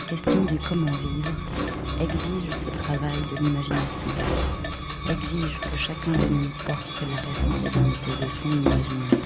La question du comment vivre exige ce travail de l'imagination, exige que chacun de nous porte la responsabilité de son imagination.